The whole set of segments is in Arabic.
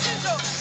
Attention!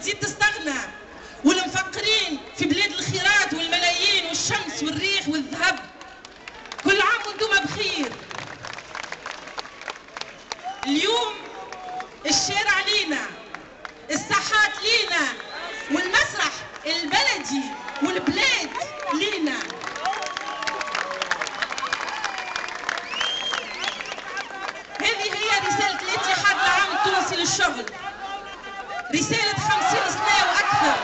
تزيد تستغنى. والمفقرين في بلاد الخيرات والملايين والشمس والريح والذهب. كل عام وأنتم بخير. اليوم الشارع لينا الساحات لينا والمسرح البلدي والبلاد لينا. هذه هي رسالة الاتحاد العام التونسي للشغل. رسالة خمسين سنة وأكثر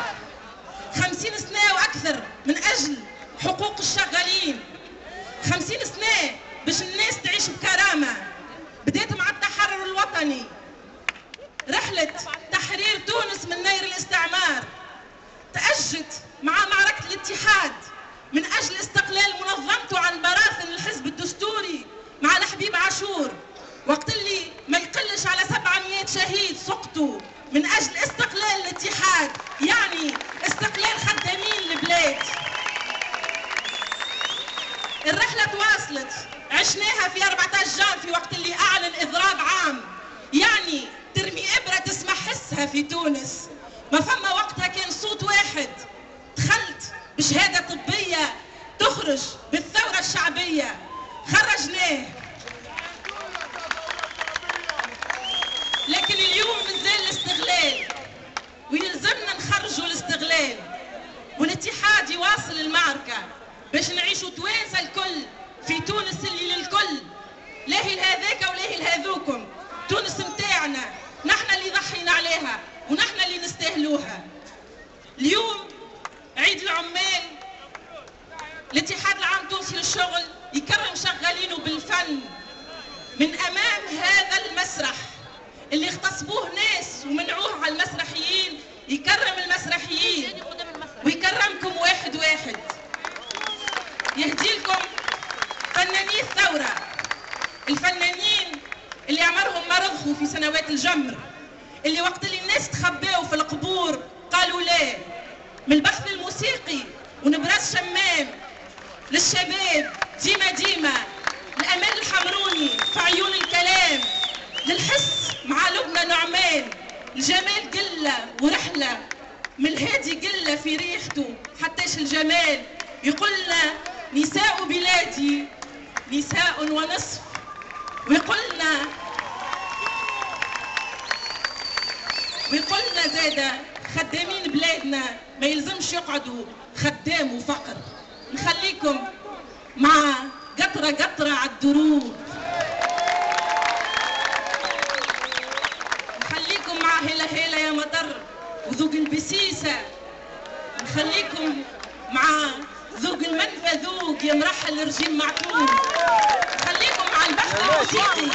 خمسين سنة وأكثر أجل حقوق الشغالين. خمسين سنة باش الناس تعيش بكرامة. تواصلت عشناها في 14 جان في وقت اللي أعلن إضراب عام. يعني ترمي إبرة تسمع حسها في تونس. ما فما وقتها كان صوت واحد. دخلت بشهادة طبية تخرج بالثورة الشعبية. خرجناه. لكن اليوم مازال الاستغلال ويلزمنا نخرجوا الاستغلال. والاتحاد يواصل المعركة باش نعيشوا توانسة الكل. في تونس اللي للكل. لاهي لهذاك ولاهي لهذوكم؟ تونس متاعنا. نحن اللي ضحينا عليها ونحن اللي نستاهلوها. اليوم عيد العمال. الاتحاد العام التونسي للشغل يكرم شغالينه بالفن. من أمام هذا المسرح اللي اغتصبوه ناس ومنعوه على المسرحيين يكرم المسرحيين. ويكرمكم واحد واحد. يهدي لكم فناني الثورة الفنانين اللي عمرهم ما رضخوا في سنوات الجمر اللي وقت اللي الناس تخباوا في القبور قالوا لا من البحث الموسيقي ونبراس شمام للشباب ديما ديما الأمال الحمروني في عيون الكلام للحس مع لبنى نعمان الجمال قلة ورحلة من الهادي قلة في ريحته حتىش الجمال. يقولنا نساء بلادي نساء ونصف. ويقولنا ويقولنا زادة خدامين بلادنا ما يلزمش يقعدوا خدام وفقر. نخليكم مع قطرة قطرة على الدروب نخليكم مع هلا هلا يا مطر وذوق البسيسة. نخليكم مع ذوق المنفى ذوق يا مرحل رجيم معتوه نخليكم مع البحث الموسيقي